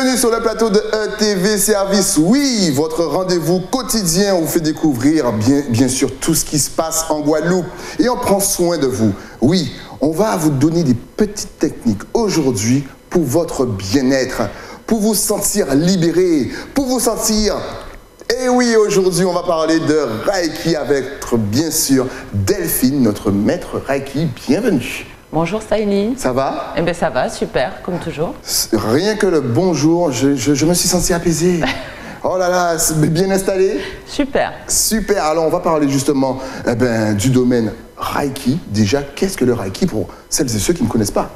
Bienvenue sur le plateau de ETV Service. Oui, votre rendez-vous quotidien où vous fait découvrir bien, bien sûr tout ce qui se passe en Guadeloupe et on prend soin de vous. Oui, on va vous donner des petites techniques aujourd'hui pour votre bien-être, pour vous sentir libéré, pour vous sentir et oui, aujourd'hui, on va parler de Reiki avec, bien sûr, Delphine, notre maître Reiki. Bienvenue. Bonjour Saïli. Ça va Eh bien ça va, super, comme toujours. Rien que le bonjour, je, je, me suis senti apaisé. Oh là là, bien installé Super. Super, alors on va parler justement eh ben, du domaine Reiki. Déjà, qu'est-ce que le Reiki pour celles et ceux qui ne connaissent pas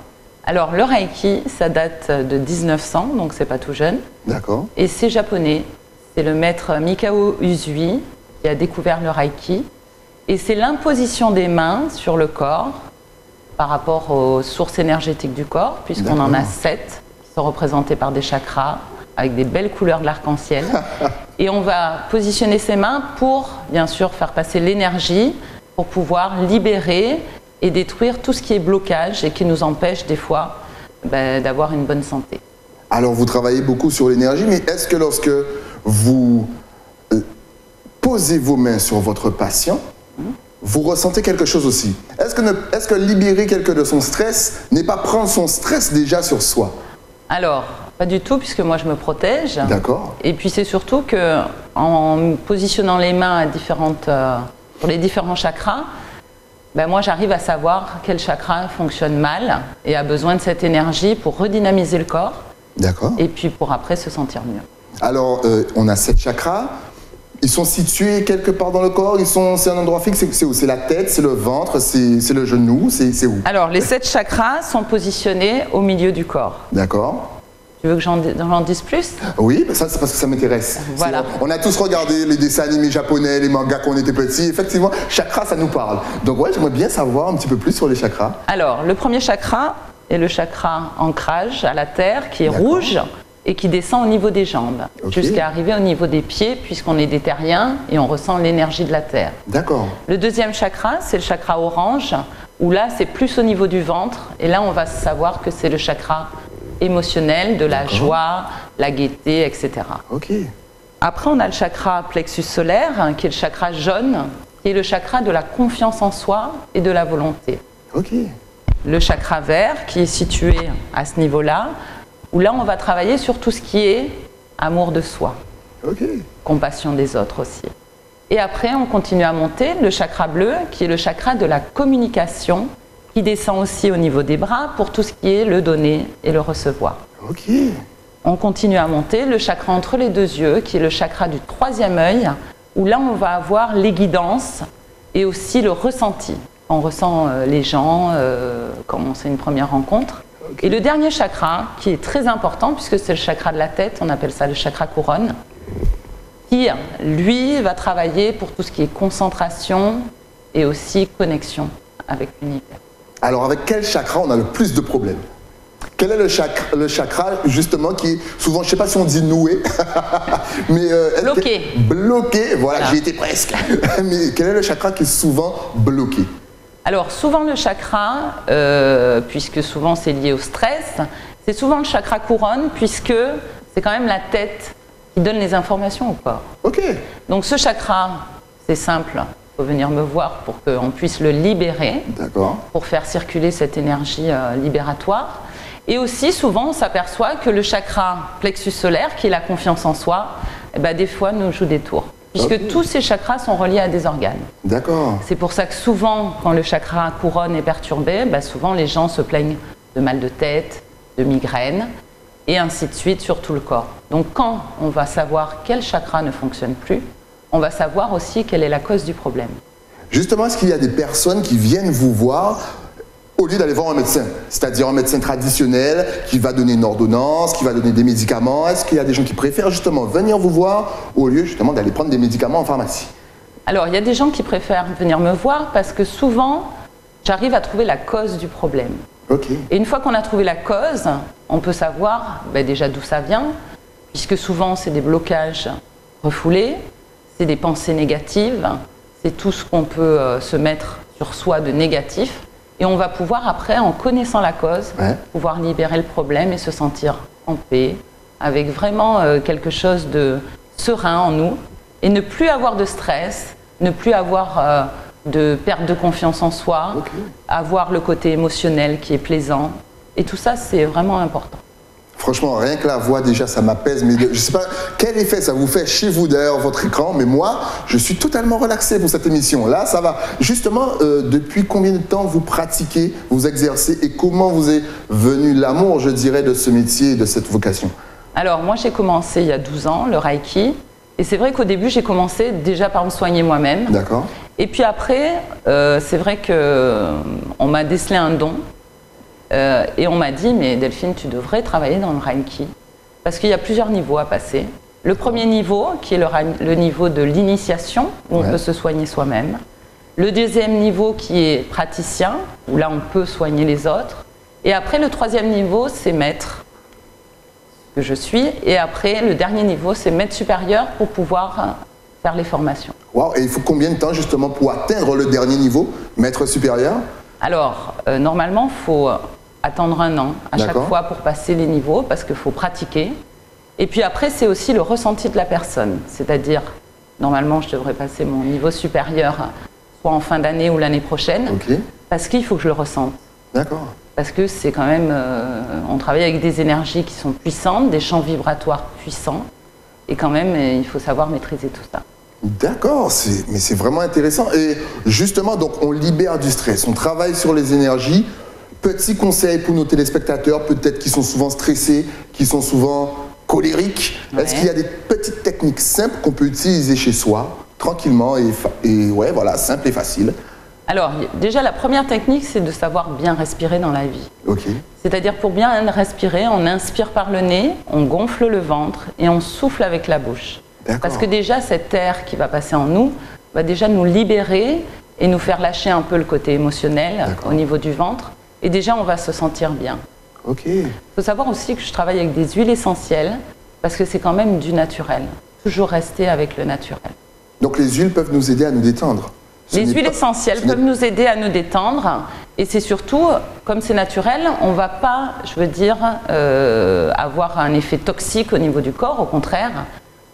Alors le Reiki, ça date de 1900, donc c'est pas tout jeune. D'accord. Et c'est japonais. C'est le maître Mikao Usui qui a découvert le Reiki. Et c'est l'imposition des mains sur le corps par rapport aux sources énergétiques du corps, puisqu'on en a sept qui sont représentées par des chakras avec des belles couleurs de l'arc-en-ciel. et on va positionner ses mains pour, bien sûr, faire passer l'énergie, pour pouvoir libérer et détruire tout ce qui est blocage et qui nous empêche des fois ben, d'avoir une bonne santé. Alors vous travaillez beaucoup sur l'énergie, mais est-ce que lorsque vous euh, posez vos mains sur votre patient, vous ressentez quelque chose aussi. Est-ce que, est que libérer quelqu'un de son stress n'est pas prendre son stress déjà sur soi? Alors, pas du tout, puisque moi je me protège. D'accord. Et puis c'est surtout que en positionnant les mains à différentes, euh, pour les différents chakras, ben moi j'arrive à savoir quel chakra fonctionne mal et a besoin de cette énergie pour redynamiser le corps. D'accord. Et puis pour après se sentir mieux. Alors, euh, on a sept chakras. Ils sont situés quelque part dans le corps Ils sont, C'est un endroit fixe C'est où? C'est la tête, c'est le ventre, c'est le genou, c'est où? Alors, les sept chakras sont positionnés au milieu du corps. D'accord. Tu veux que j'en dise plus? Oui, ça c'est parce que ça m'intéresse. Voilà. On a tous regardé les dessins animés japonais, les mangas quand on était petits. Effectivement, chakra, ça nous parle. Donc ouais, j'aimerais bien savoir un petit peu plus sur les chakras. Alors, le premier chakra est le chakra ancrage à la terre, qui est rouge et qui descend au niveau des jambes, jusqu'à arriver au niveau des pieds, puisqu'on est des terriens et on ressent l'énergie de la terre. D'accord. Le deuxième chakra, c'est le chakra orange, où là, c'est plus au niveau du ventre, et là, on va savoir que c'est le chakra émotionnel, de la joie, la gaieté, etc. Ok. Après, on a le chakra plexus solaire, qui est le chakra jaune, qui est le chakra de la confiance en soi et de la volonté. Ok. Le chakra vert, qui est situé à ce niveau-là, où là, on va travailler sur tout ce qui est amour de soi, compassion des autres aussi. Et après, on continue à monter le chakra bleu, qui est le chakra de la communication, qui descend aussi au niveau des bras pour tout ce qui est le donner et le recevoir. On continue à monter le chakra entre les deux yeux, qui est le chakra du troisième œil, où là, on va avoir les guidances et aussi le ressenti. On ressent euh, les gens, euh, comme on une première rencontre. Et le dernier chakra, qui est très important, puisque c'est le chakra de la tête, on appelle ça le chakra couronne, qui, lui, va travailler pour tout ce qui est concentration et aussi connexion avec l'univers. Alors, avec quel chakra on a le plus de problèmes? Quel est le chakra, le chakra, justement, qui est souvent, je ne sais pas si on dit noué, mais... Euh, bloqué. Bloqué, voilà, j'y étais presque. mais quel est le chakra qui est souvent bloqué? Alors souvent le chakra, euh, puisque souvent c'est lié au stress, c'est souvent le chakra couronne, puisque c'est quand même la tête qui donne les informations au corps. Ok. Donc ce chakra, c'est simple, il faut venir me voir pour qu'on puisse le libérer, pour faire circuler cette énergie euh, libératoire. Et aussi, souvent, on s'aperçoit que le chakra plexus solaire, qui est la confiance en soi, eh ben, des fois nous joue des tours puisque tous ces chakras sont reliés à des organes. D'accord. C'est pour ça que souvent, quand le chakra couronne est perturbé, bah, souvent les gens se plaignent de mal de tête, de migraine, et ainsi de suite sur tout le corps. Donc quand on va savoir quel chakra ne fonctionne plus, on va savoir aussi quelle est la cause du problème. Justement, est-ce qu'il y a des personnes qui viennent vous voir au lieu d'aller voir un médecin, c'est-à-dire un médecin traditionnel qui va donner une ordonnance, qui va donner des médicaments. Est-ce qu'il y a des gens qui préfèrent justement venir vous voir au lieu justement d'aller prendre des médicaments en pharmacie? Alors, il y a des gens qui préfèrent venir me voir parce que souvent, j'arrive à trouver la cause du problème. Et une fois qu'on a trouvé la cause, on peut savoir ben, déjà d'où ça vient, puisque souvent c'est des blocages refoulés, c'est des pensées négatives, c'est tout ce qu'on peut euh, se mettre sur soi de négatif. Et on va pouvoir après, en connaissant la cause, pouvoir libérer le problème et se sentir en paix, avec vraiment euh, quelque chose de serein en nous, et ne plus avoir de stress, ne plus avoir euh, de perte de confiance en soi, avoir le côté émotionnel qui est plaisant. Et tout ça, c'est vraiment important. Franchement, rien que la voix, déjà, ça m'apaise. Mais je ne sais pas quel effet ça vous fait chez vous derrière votre écran, mais moi, je suis totalement relaxé pour cette émission. Là, ça va. Justement, euh, depuis combien de temps vous pratiquez, vous exercez et comment vous est venu l'amour, je dirais, de ce métier et de cette vocation? Alors, moi, j'ai commencé il y a 12 ans, le Reiki. Et c'est vrai qu'au début, j'ai commencé déjà par me soigner moi-même. D'accord. Et puis après, euh, c'est vrai qu'on m'a décelé un don. Euh, et on m'a dit, mais Delphine, tu devrais travailler dans le Reiki. Parce qu'il y a plusieurs niveaux à passer. Le premier niveau, qui est le, niveau de l'initiation, où on peut se soigner soi-même. Le deuxième niveau, qui est praticien, où là on peut soigner les autres. Et après, le troisième niveau, c'est maître, que je suis. Et après, le dernier niveau, c'est maître supérieur pour pouvoir faire les formations. Wow. Et il faut combien de temps justement pour atteindre le dernier niveau, maître supérieur? Alors, euh, normalement, il faut attendre un an à chaque fois pour passer les niveaux parce qu'il faut pratiquer. Et puis après, c'est aussi le ressenti de la personne. C'est-à-dire, normalement, je devrais passer mon niveau supérieur soit en fin d'année ou l'année prochaine. Parce qu'il faut que je le ressente. D'accord. Parce que c'est quand même. Euh, on travaille avec des énergies qui sont puissantes, des champs vibratoires puissants. Et quand même, il faut savoir maîtriser tout ça. D'accord, mais c'est vraiment intéressant. Et justement, donc on libère du stress, on travaille sur les énergies Petit conseil pour nos téléspectateurs, peut-être qui sont souvent stressés, qui sont souvent colériques. Est-ce qu'il y a des petites techniques simples qu'on peut utiliser chez soi, tranquillement et, et ouais, voilà, simple et facile? Alors, déjà, la première technique, c'est de savoir bien respirer dans la vie. Ok. C'est-à-dire, pour bien respirer, on inspire par le nez, on gonfle le ventre et on souffle avec la bouche. Parce que déjà, cet air qui va passer en nous va déjà nous libérer et nous faire lâcher un peu le côté émotionnel au niveau du ventre. Et déjà, on va se sentir bien. Ok. Il faut savoir aussi que je travaille avec des huiles essentielles parce que c'est quand même du naturel. Toujours rester avec le naturel. Donc les huiles peuvent nous aider à nous détendre les huiles essentielles peuvent nous aider à nous détendre et c'est surtout, comme c'est naturel, on ne va pas, je veux dire, euh, avoir un effet toxique au niveau du corps. Au contraire,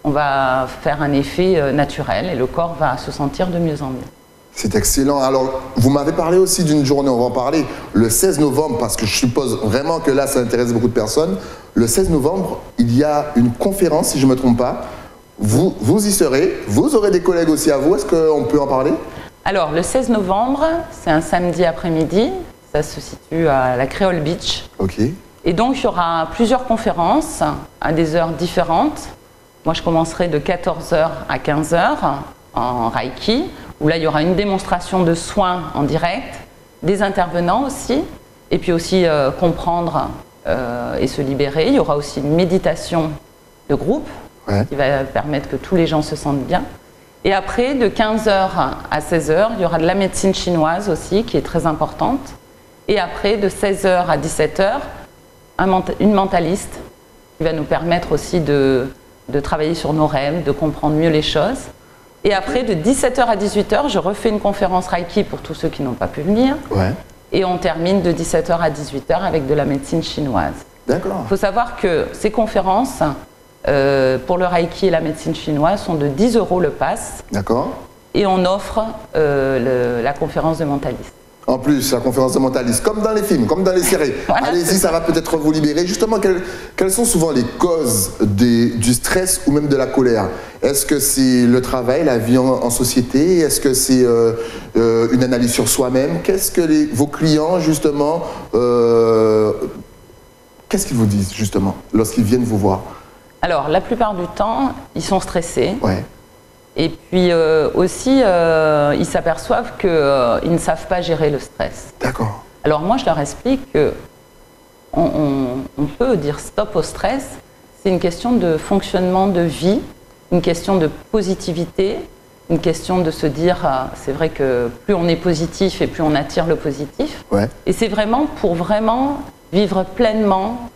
on va faire un effet euh, naturel et le corps va se sentir de mieux en mieux. C'est excellent. Alors, vous m'avez parlé aussi d'une journée, on va en parler, le 16 novembre, parce que je suppose vraiment que là, ça intéresse beaucoup de personnes. Le 16 novembre, il y a une conférence, si je ne me trompe pas. Vous, vous y serez, vous aurez des collègues aussi à vous. Est-ce qu'on peut en parler? Alors, le 16 novembre, c'est un samedi après-midi. Ça se situe à la Créole Beach. OK. Et donc, il y aura plusieurs conférences à des heures différentes. Moi, je commencerai de 14h à 15h en Reiki où là il y aura une démonstration de soins en direct, des intervenants aussi, et puis aussi euh, comprendre euh, et se libérer. Il y aura aussi une méditation de groupe qui va permettre que tous les gens se sentent bien. Et après, de 15h à 16h, il y aura de la médecine chinoise aussi, qui est très importante. Et après, de 16h à 17h, une mentaliste qui va nous permettre aussi de travailler sur nos rêves, de comprendre mieux les choses. Et après, de 17h à 18h, je refais une conférence Reiki pour tous ceux qui n'ont pas pu venir. Et on termine de 17h à 18h avec de la médecine chinoise. D'accord. Il faut savoir que ces conférences, euh, pour le Reiki et la médecine chinoise, sont de 10 euros le pass. D'accord. Et on offre euh, la conférence de mentaliste. En plus, la conférence de mentaliste, comme dans les films, comme dans les séries. Allez-y, ça va peut-être vous libérer. Justement, quelles, sont souvent les causes du stress ou même de la colère? Est-ce que c'est le travail, la vie en, société? Est-ce que c'est euh, euh, une analyse sur soi-même? Qu'est-ce que les, vos clients, justement, euh, qu'est-ce qu'ils vous disent, justement, lorsqu'ils viennent vous voir? Alors, la plupart du temps, ils sont stressés. Ouais. Et puis euh, aussi, euh, ils s'aperçoivent qu'ils euh, ne savent pas gérer le stress. D'accord. Alors moi, je leur explique que on, peut dire stop au stress. C'est une question de fonctionnement de vie, une question de positivité, une question de se dire, c'est vrai que plus on est positif et plus on attire le positif. Ouais. Et c'est vraiment pour vraiment vivre pleinement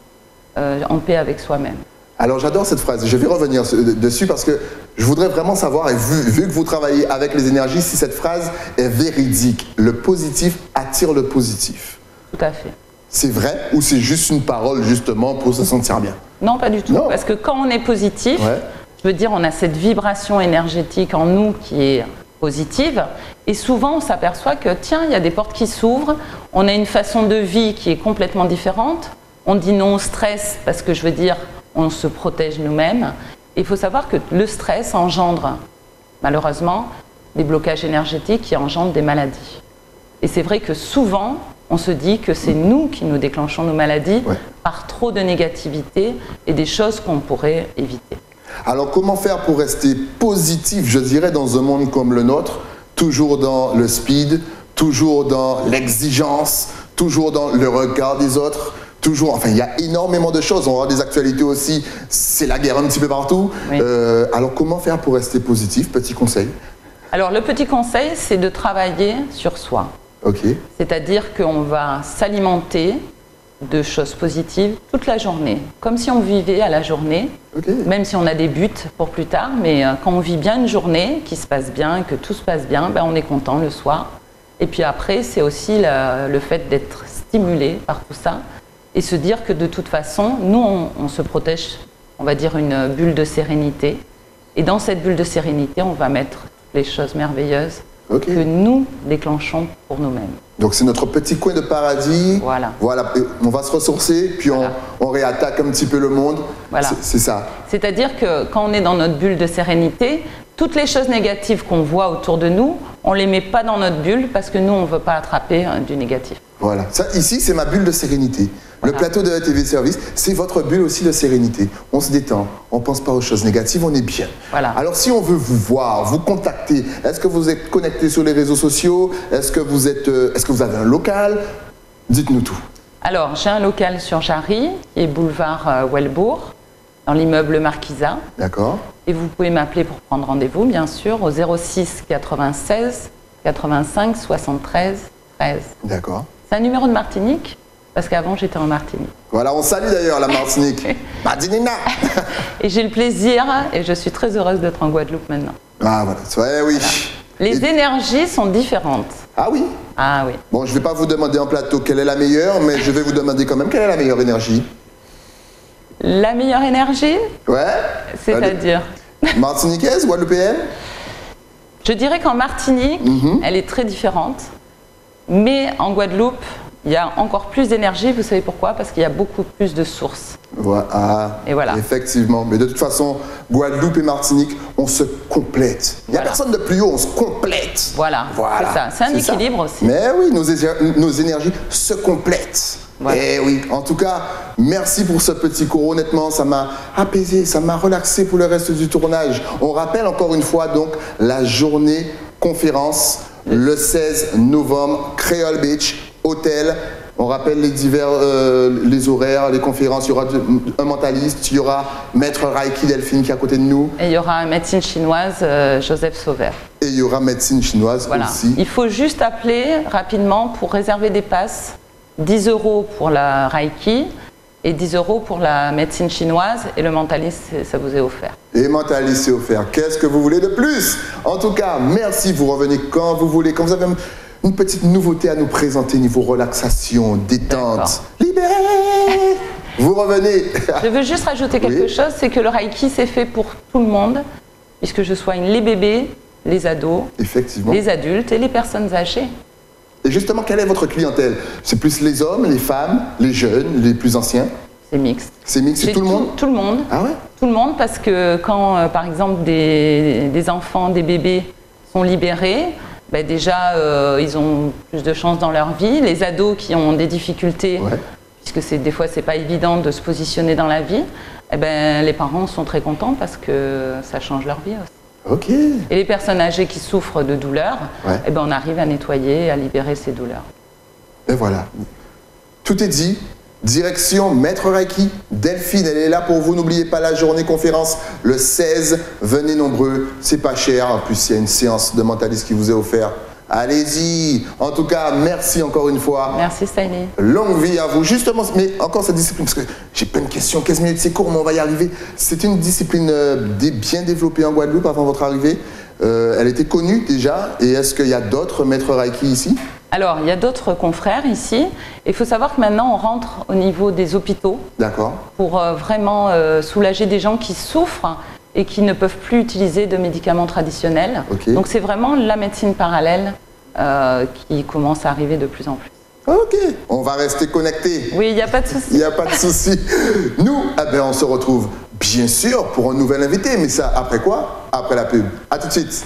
en paix avec soi-même. Alors j'adore cette phrase, je vais revenir dessus parce que je voudrais vraiment savoir, et vu, que vous travaillez avec les énergies, si cette phrase est véridique. Le positif attire le positif. Tout à fait. c'est vrai ou c'est juste une parole justement pour se sentir bien? Non, pas du tout. Parce que quand on est positif, je veux dire, on a cette vibration énergétique en nous qui est positive. Et souvent, on s'aperçoit que, tiens, il y a des portes qui s'ouvrent, on a une façon de vie qui est complètement différente. On dit non au stress parce que je veux dire, on se protège nous-mêmes. Il faut savoir que le stress engendre, malheureusement, des blocages énergétiques qui engendrent des maladies. Et c'est vrai que souvent, on se dit que c'est nous qui nous déclenchons nos maladies par trop de négativité et des choses qu'on pourrait éviter. Alors comment faire pour rester positif, je dirais, dans un monde comme le nôtre, toujours dans le speed, toujours dans l'exigence, toujours dans le regard des autres toujours, enfin, il y a énormément de choses. On aura des actualités aussi. C'est la guerre un petit peu partout. Euh, alors, comment faire pour rester positif? Petit conseil. Alors, le petit conseil, c'est de travailler sur soi. Ok. C'est-à-dire qu'on va s'alimenter de choses positives toute la journée, comme si on vivait à la journée, même si on a des buts pour plus tard, mais euh, quand on vit bien une journée, qui se passe bien, que tout se passe bien, ben on est content le soir. Et puis après, c'est aussi le fait d'être stimulé par tout ça et se dire que de toute façon, nous, on, se protège, on va dire, une bulle de sérénité. Et dans cette bulle de sérénité, on va mettre les choses merveilleuses que nous déclenchons pour nous-mêmes. Donc c'est notre petit coin de paradis. Voilà. Voilà. on va se ressourcer, puis on, on, réattaque un petit peu le monde. Voilà. C'est ça. C'est-à-dire que quand on est dans notre bulle de sérénité, toutes les choses négatives qu'on voit autour de nous, on ne les met pas dans notre bulle parce que nous, on ne veut pas attraper hein, du négatif. Voilà. Ça, ici, c'est ma bulle de sérénité. Le plateau de la TV Service, c'est votre bulle aussi de sérénité. On se détend, on ne pense pas aux choses négatives, on est bien. Voilà. Alors si on veut vous voir, vous contacter, est-ce que vous êtes connecté sur les réseaux sociaux? Est-ce que, vous êtes, euh, est-ce que vous avez un local? Dites-nous tout. Alors, j'ai un local sur Jarry, est boulevard euh, Wellbourg, dans l'immeuble Marquisa. D'accord. Et vous pouvez m'appeler pour prendre rendez-vous, bien sûr, au 06 96 85 73 13. D'accord. C'est un numéro de Martinique parce qu'avant, j'étais en Martinique. Voilà, on salue d'ailleurs la Martinique. Madinina Et j'ai le plaisir, et je suis très heureuse d'être en Guadeloupe maintenant. Ah voilà, oui. Les énergies sont différentes. Ah oui Ah oui. Bon, je ne vais pas vous demander en plateau quelle est la meilleure, mais je vais vous demander quand même quelle est la meilleure énergie. La meilleure énergie Ouais. C'est-à-dire Martiniquaise, guadeloupéenne Je dirais qu'en Martinique, mhm. elle est très différente. Mais en Guadeloupe, il y a encore plus d'énergie. Vous savez pourquoi? Parce qu'il y a beaucoup plus de sources. Ah, et voilà. Effectivement. Mais de toute façon, Guadeloupe et Martinique, on se complète. Il n'y a personne de plus haut, on se complète. Voilà. voilà. C'est ça. C'est un équilibre aussi. Mais oui, nos, nos énergies se complètent. Et eh oui, en tout cas, merci pour ce petit cours. Honnêtement, ça m'a apaisé, ça m'a relaxé pour le reste du tournage. On rappelle encore une fois donc la journée conférence le 16 novembre, Creole Beach, hôtel. On rappelle les divers, euh, les horaires, les conférences. Il y aura un mentaliste, il y aura Maître Raiki Delphine qui est à côté de nous. Et il y aura médecine chinoise, euh, Joseph Sauvert. Et il y aura médecine chinoise voilà. aussi. Il faut juste appeler rapidement pour réserver des passes. 10 euros pour la Reiki et 10 euros pour la médecine chinoise et le mentaliste, ça vous est offert. Et mentaliste, c'est offert. Qu'est-ce que vous voulez de plus? En tout cas, merci. Vous revenez quand vous voulez. Quand vous avez une petite nouveauté à nous présenter niveau relaxation, détente, libéré. Vous revenez. je veux juste rajouter quelque chose, c'est que le Reiki c'est fait pour tout le monde, puisque je soigne les bébés, les ados, Effectivement. les adultes et les personnes âgées. Et justement, quelle est votre clientèle? C'est plus les hommes, les femmes, les jeunes, les plus anciens? C'est mixte. C'est mixte, c'est tout, le monde? Tout le monde. Ah ouais? Tout le monde, parce que quand, euh, par exemple, des, des enfants, des bébés sont libérés, ben déjà, euh, ils ont plus de chance dans leur vie. Les ados qui ont des difficultés, puisque des fois, c'est pas évident de se positionner dans la vie, eh ben, les parents sont très contents parce que ça change leur vie aussi. Et les personnes âgées qui souffrent de douleurs, eh ben, on arrive à nettoyer, à libérer ces douleurs. Et voilà. Tout est dit. Direction Maître Reiki, Delphine, elle est là pour vous. N'oubliez pas la journée conférence le 16. Venez nombreux, c'est pas cher. En plus, il y a une séance de mentaliste qui vous est offerte. Allez-y. En tout cas, merci encore une fois. Merci Stanley. Longue vie à vous. Justement, mais encore cette discipline, parce que j'ai plein de questions. 15 minutes, c'est court, mais on va y arriver. C'est une discipline euh, bien développée en Guadeloupe avant votre arrivée. Euh, elle était connue déjà. Et est-ce qu'il y a d'autres maîtres Reiki ici? Alors, il y a d'autres confrères ici. Il faut savoir que maintenant, on rentre au niveau des hôpitaux. D'accord. Pour euh, vraiment euh, soulager des gens qui souffrent et qui ne peuvent plus utiliser de médicaments traditionnels. Donc, c'est vraiment la médecine parallèle euh, qui commence à arriver de plus en plus. Ok, on va rester connectés. Oui, il n'y a pas de souci. Il n'y a pas de souci. Nous, eh bien, on se retrouve bien sûr pour un nouvel invité, mais ça après quoi? Après la pub. À tout de suite.